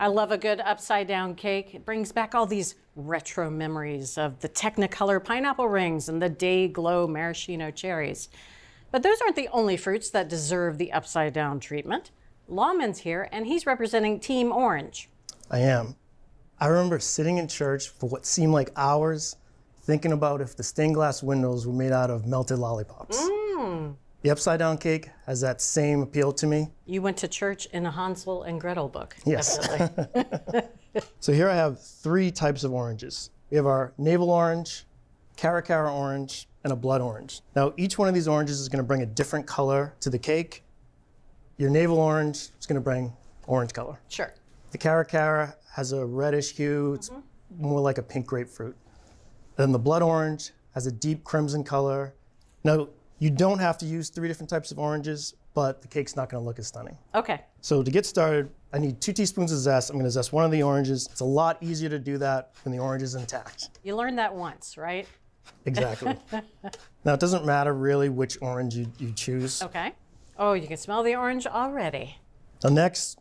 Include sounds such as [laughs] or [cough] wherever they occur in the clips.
I love a good upside down cake. It brings back all these retro memories of the Technicolor pineapple rings and the Day-Glo maraschino cherries. But those aren't the only fruits that deserve the upside down treatment. Lawman's here, and he's representing Team Orange. I am. I remember sitting in church for what seemed like hours, thinking about if the stained glass windows were made out of melted lollipops. Mm. The upside down cake has that same appeal to me. You went to church in a Hansel and Gretel book. Yes. [laughs] So here I have three types of oranges. We have our navel orange, caracara orange, and a blood orange. Now each one of these oranges is going to bring a different color to the cake. Your navel orange is going to bring orange color. sure. The caracara has a reddish hue. It's mm-hmm. more like a pink grapefruit. Then the blood orange has a deep crimson color. Now, you don't have to use three different types of oranges, but the cake's not going to look as stunning. Okay. So to get started, I need two teaspoons of zest. I'm going to zest one of the oranges. It's a lot easier to do that when the orange is intact. You learned that once, right? Exactly. [laughs] now, it doesn't matter really which orange you, you choose. Okay. Oh, you can smell the orange already. Now next,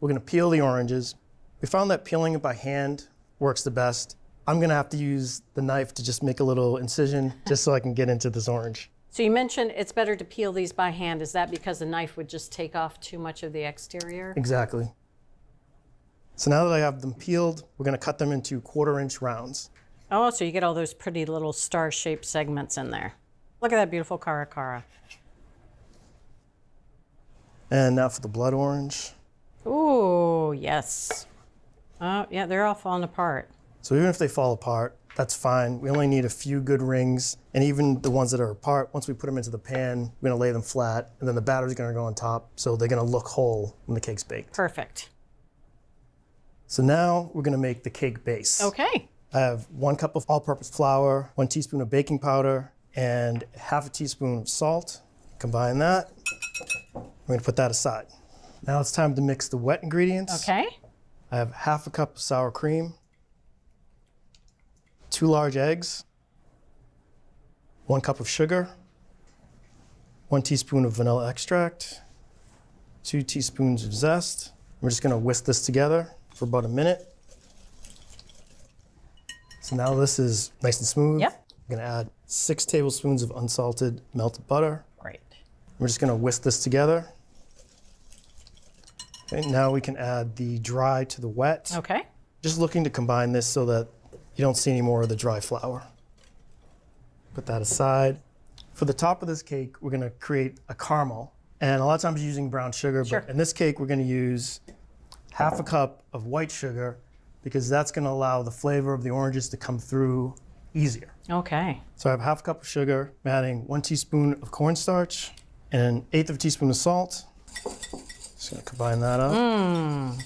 we're gonna peel the oranges. We found that peeling it by hand works the best. I'm gonna have to use the knife to just make a little incision just so I can get into this orange. So you mentioned it's better to peel these by hand. Is that because the knife would just take off too much of the exterior? Exactly. So now that I have them peeled, we're gonna cut them into quarter inch rounds. Oh, so you get all those pretty little star-shaped segments in there. Look at that beautiful cara cara. And now for the blood orange. Ooh, yes. Oh, yeah, they're all falling apart. So even if they fall apart, that's fine. We only need a few good rings, and even the ones that are apart, once we put them into the pan, we're gonna lay them flat, and then the batter's gonna go on top, so they're gonna look whole when the cake's baked. Perfect. So now we're gonna make the cake base. Okay. I have one cup of all-purpose flour, one teaspoon of baking powder, and half a teaspoon of salt. Combine that. We're gonna put that aside. Now it's time to mix the wet ingredients. Okay. I have half a cup of sour cream, two large eggs, one cup of sugar, one teaspoon of vanilla extract, two teaspoons of zest. We're just gonna whisk this together for about a minute. So now this is nice and smooth. Yep. I'm gonna add six tablespoons of unsalted melted butter. Great. We're just gonna whisk this together. Okay, now we can add the dry to the wet. Okay. Just looking to combine this so that you don't see any more of the dry flour. Put that aside. For the top of this cake, we're gonna create a caramel. And a lot of times using brown sugar, Sure. but in this cake, we're gonna use half a cup of white sugar because that's gonna allow the flavor of the oranges to come through easier. Okay. So I have half a cup of sugar, I'm adding one teaspoon of cornstarch and an eighth of a teaspoon of salt. Just gonna combine that up. Mm.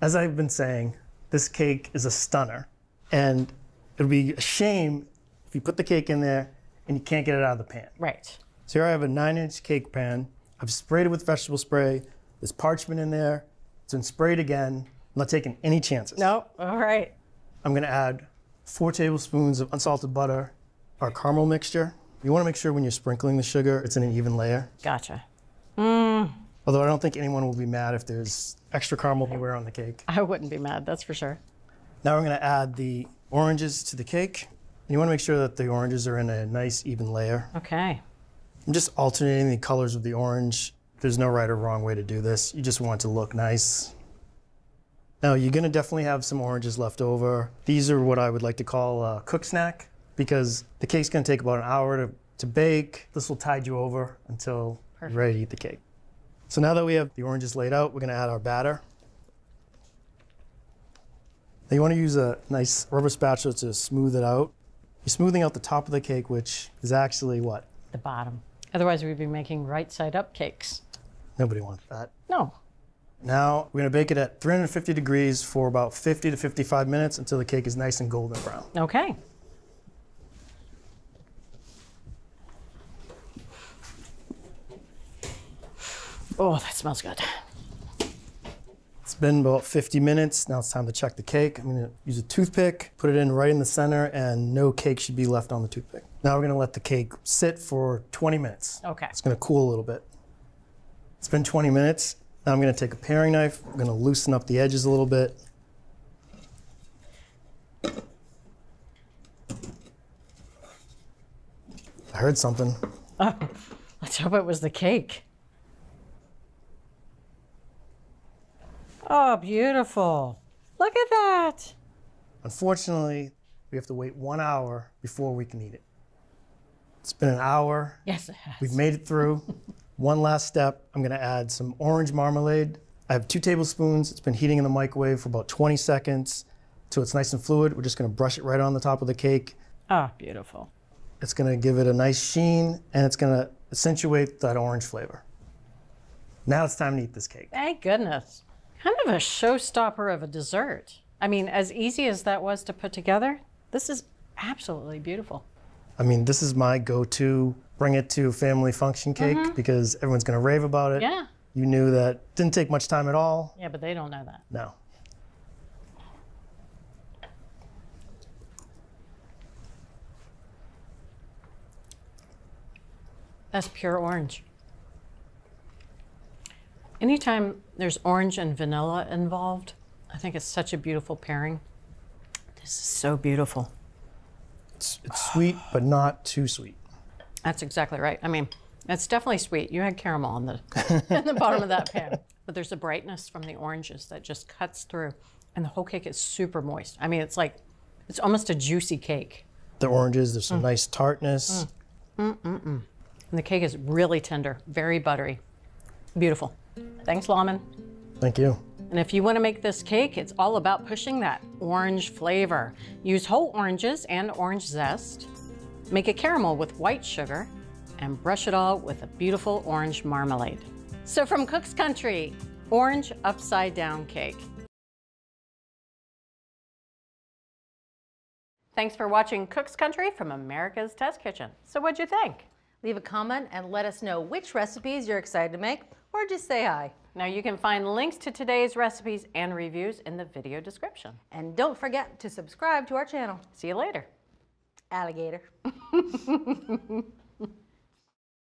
As I've been saying, this cake is a stunner. And it would be a shame if you put the cake in there and you can't get it out of the pan. Right. So here I have a nine inch cake pan. I've sprayed it with vegetable spray. There's parchment in there. It's been sprayed again. I'm not taking any chances. No. All right. I'm gonna add four tablespoons of unsalted butter, our caramel mixture. You wanna make sure when you're sprinkling the sugar, it's in an even layer. Gotcha. Although I don't think anyone will be mad if there's extra caramel anywhere on the cake. I wouldn't be mad, that's for sure. Now we're gonna add the oranges to the cake. You wanna make sure that the oranges are in a nice even layer. Okay. I'm just alternating the colors of the orange. There's no right or wrong way to do this. You just want it to look nice. Now you're gonna definitely have some oranges left over. These are what I would like to call a cook snack because the cake's gonna take about an hour to, to bake. This will tide you over until you're ready to eat the cake. So now that we have the oranges laid out, we're gonna add our batter. Now you wanna use a nice rubber spatula to smooth it out. You're smoothing out the top of the cake, which is actually what? The bottom. Otherwise, we'd be making right side up cakes. Nobody wants that. No. Now we're gonna bake it at 350 degrees for about 50 to 55 minutes until the cake is nice and golden brown. Okay. Oh, that smells good. It's been about 50 minutes. Now it's time to check the cake. I'm gonna use a toothpick, put it in right in the center, and no cake should be left on the toothpick. Now we're gonna let the cake sit for 20 minutes. Okay. It's gonna cool a little bit. It's been 20 minutes. Now I'm going to take a paring knife. I'm going to loosen up the edges a little bit. I heard something. Oh, let's hope it was the cake. Oh, beautiful. Look at that. Unfortunately, we have to wait one hour before we can eat it. It's been an hour. Yes, it has. We've made it through. [laughs] One last step. I'm going to add some orange marmalade. I have two tablespoons. It's been heating in the microwave for about 20 seconds till it's nice and fluid. We're just going to brush it right on the top of the cake. Oh, beautiful. It's going to give it a nice sheen and it's going to accentuate that orange flavor. Now it's time to eat this cake. Thank goodness. Kind of a showstopper of a dessert. I mean, as easy as that was to put together, this is absolutely beautiful. I mean, this is my go-to bring it to family function cake mm-hmm. because everyone's going to rave about it. Yeah. You knew that didn't take much time at all. Yeah, but they don't know that. No. That's pure orange. Anytime there's orange and vanilla involved, I think it's such a beautiful pairing. This is so beautiful. It's, it's sweet, but not too sweet. That's exactly right. I mean, it's definitely sweet. You had caramel on the [laughs] in the bottom of that pan, but there's a brightness from the oranges that just cuts through, and the whole cake is super moist. I mean, it's like it's almost a juicy cake, The oranges, there's some nice tartness. Mm. Mm -mm. And the cake is really tender, very buttery, beautiful. Thanks, Lawman. Thank you. And if you want to make this cake, it's all about pushing that orange flavor. Use whole oranges and orange zest. Make a caramel with white sugar and brush it all with a beautiful orange marmalade. So from Cook's Country, orange upside down cake. Thanks for watching Cook's Country from America's Test Kitchen. So what'd you think? Leave a comment and let us know which recipes you're excited to make, or just say hi. Now you can find links to today's recipes and reviews in the video description. And don't forget to subscribe to our channel, See you later. Alligator. [laughs]